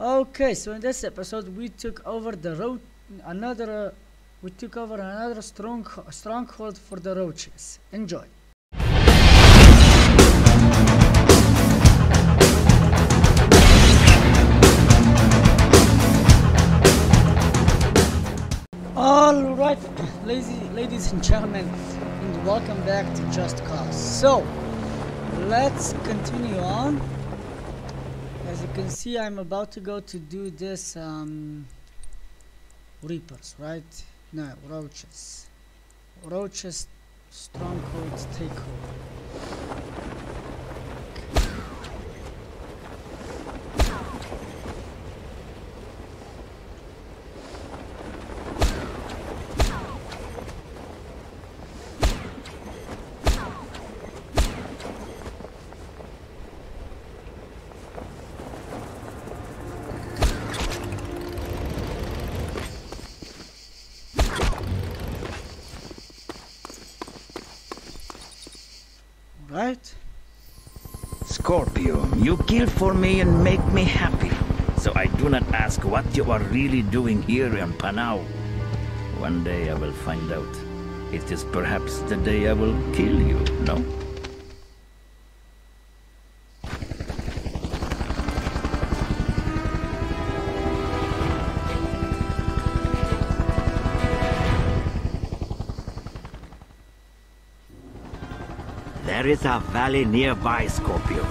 Okay, so in this episode we took over the road, another, uh, we took over another strong stronghold for the roaches. Enjoy. All right, ladies, ladies and gentlemen, and welcome back to Just Cause. So, let's continue on. As you can see, I'm about to go to do this um, Reapers, right? No, Roaches. Roaches Strongholds Takeover. Right? Scorpio, you kill for me and make me happy. So I do not ask what you are really doing here in Panau. One day I will find out. It is perhaps the day I will kill you, no? There is a valley nearby, Scorpio.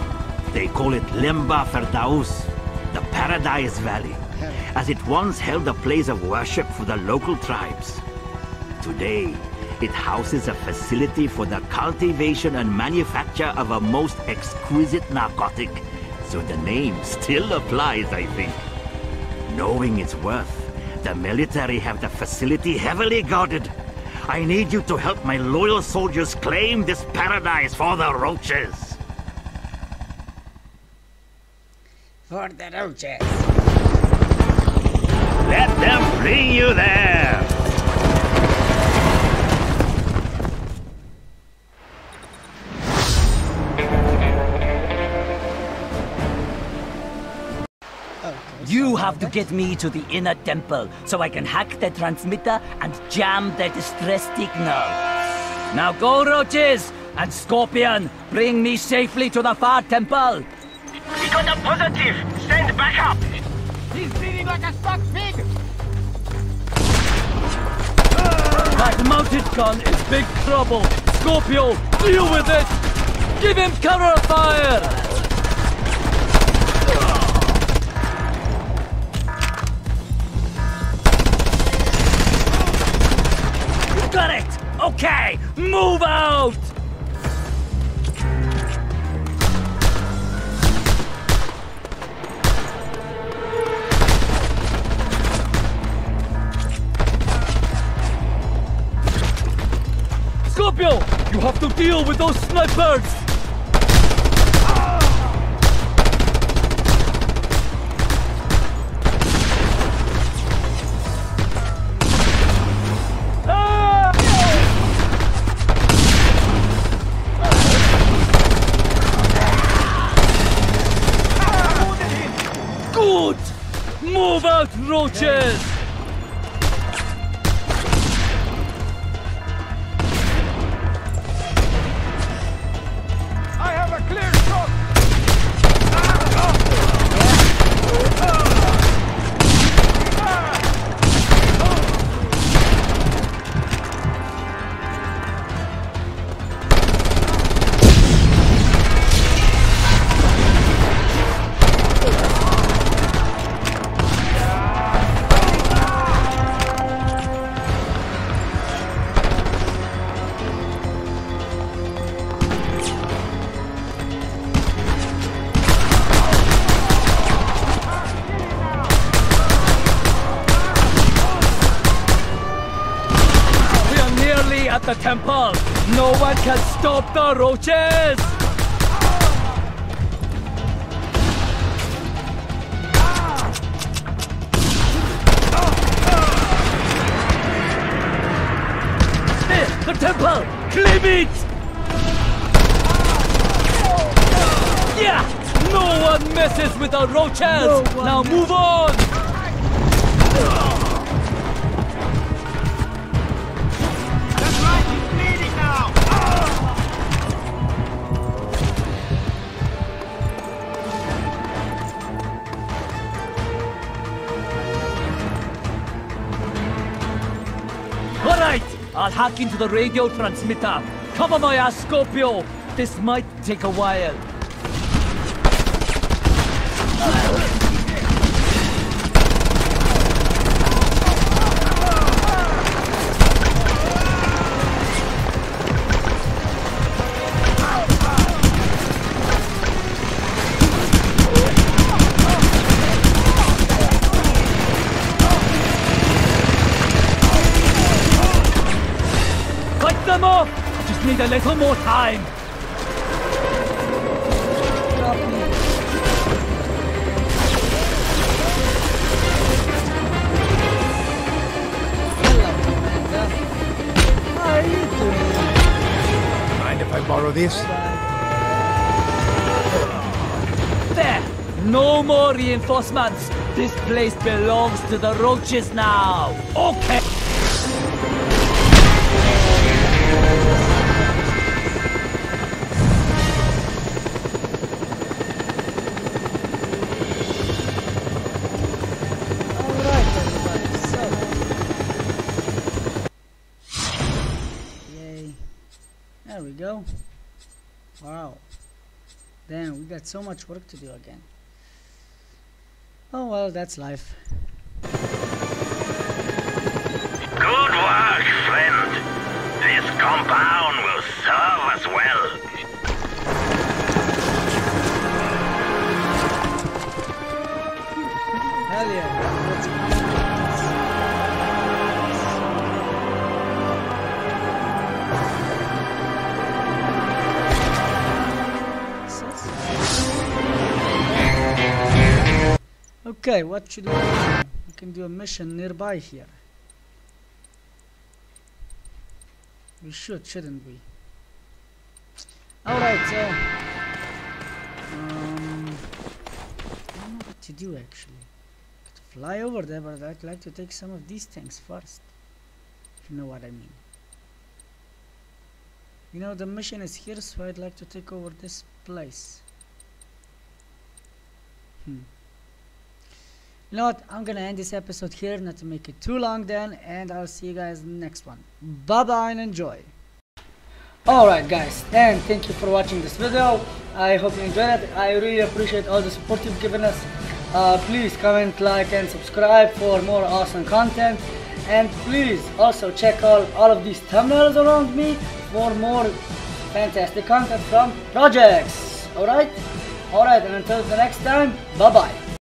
They call it Lembah Firdaus, the Paradise Valley, as it once held a place of worship for the local tribes. Today, it houses a facility for the cultivation and manufacture of a most exquisite narcotic, so the name still applies, I think. Knowing its worth, the military have the facility heavily guarded. I need you to help my loyal soldiers claim this paradise for the roaches. For the roaches. Let them bring you there! Have to get me to the inner temple so I can hack the transmitter and jam the distress signal. Now go, roaches! And Scorpion, bring me safely to the far temple! We got a positive! Send backup! He's bleeding like a stuck pig! That mounted gun is big trouble! Scorpio, deal with it! Give him cover fire! Okay, move out! Scorpio, you have to deal with those snipers! Out, can stop the roaches. There, the temple. Claim it. Yeah. No one messes with the roaches. No now move on. Hack into the radio transmitter. Cover my ass, Scorpio. This might take a while. Need a little more time. Hello, How are you doing? Mind if I borrow this? There! No more reinforcements! This place belongs to the roaches now! Okay! Go. Wow. Damn, we got so much work to do again. Oh well, that's life. Good work, friend. This compound will serve us well. Hell yeah. Okay, what should we do? We can do a mission nearby here. We should, shouldn't we? Alright, so... Um, I don't know what to do actually. To fly over there, but I'd like to take some of these things first. If you know what I mean. You know, the mission is here, so I'd like to take over this place. Hmm. You know what? I'm gonna end this episode here, not to make it too long then, and I'll see you guys next one. Bye bye and enjoy. Alright guys, and thank you for watching this video. I hope you enjoyed it. I really appreciate all the support you've given us. Uh, please comment, like, and subscribe for more awesome content. And please also check out all of these thumbnails around me for more fantastic content from projects. Alright? Alright, and until the next time, bye bye.